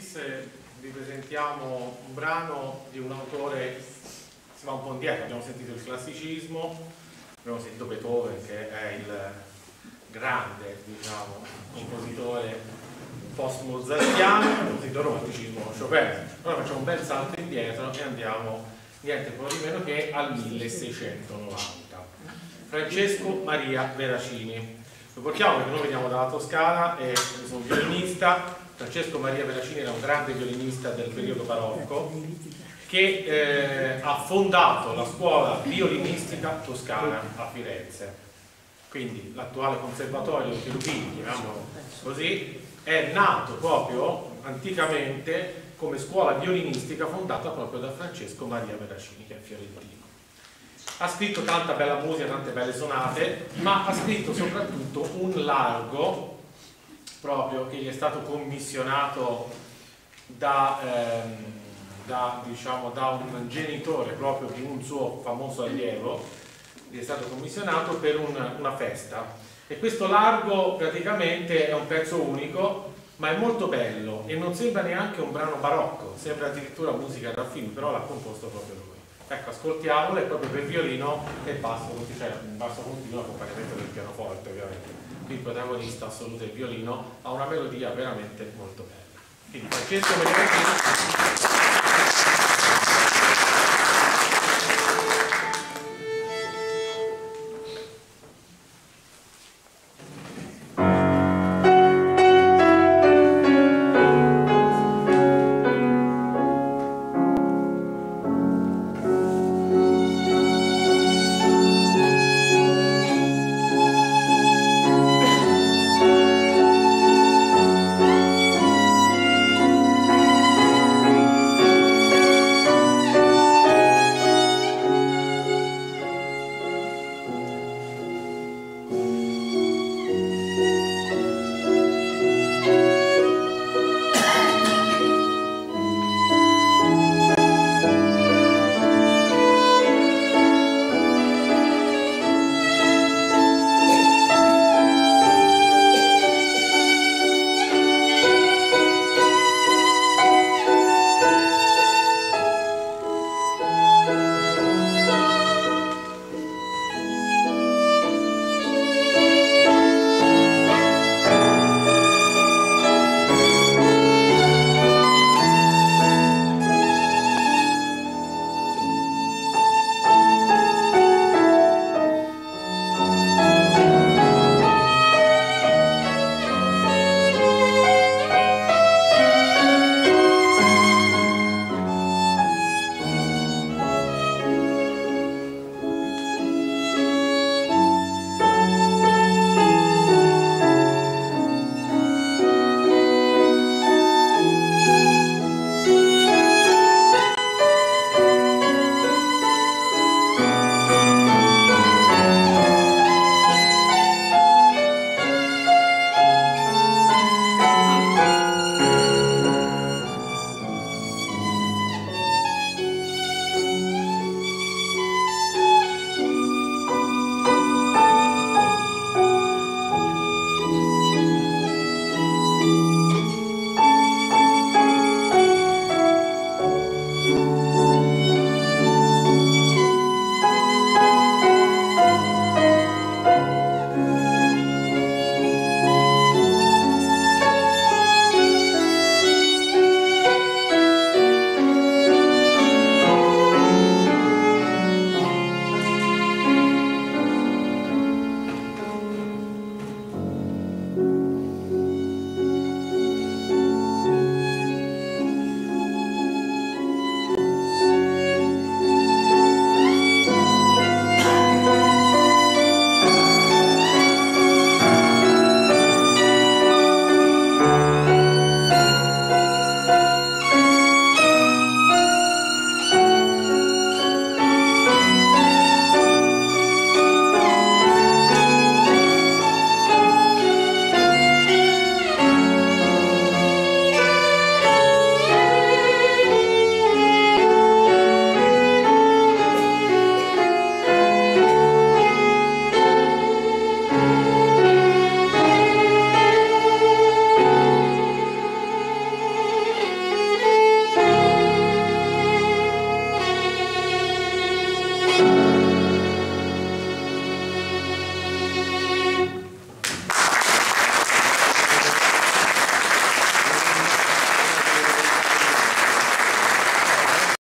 Eh, vi presentiamo un brano di un autore, si va un po' indietro, abbiamo sentito il classicismo, abbiamo sentito Beethoven che è il grande diciamo, compositore post-mozartiano, il romanticismo Chopin. Ora facciamo un bel salto indietro e andiamo niente po' di meno che al 1690. Francesco Maria Veracini. Lo portiamo perché noi veniamo dalla Toscana e sono un violinista. Francesco Maria Veracini era un grande violinista del periodo barocco che eh, ha fondato la scuola violinistica toscana a Firenze. Quindi l'attuale conservatorio Cherubini, chiamiamolo così, è nato proprio anticamente come scuola violinistica fondata proprio da Francesco Maria Veracini, che è fiorentino ha scritto tanta bella musica, tante belle sonate, ma ha scritto soprattutto un largo proprio che gli è stato commissionato da, ehm, da, diciamo, da un genitore proprio di un suo famoso allievo, gli è stato commissionato per un, una festa. E questo largo praticamente è un pezzo unico, ma è molto bello e non sembra neanche un brano barocco, sembra addirittura musica da film, però l'ha composto proprio lui. Ecco, ascoltiamolo, è proprio per violino e basso, cioè basso continuo accompagnamento del pianoforte ovviamente. Qui il protagonista assoluto il violino, ha una melodia veramente molto bella. Quindi Francesco Mediavecchino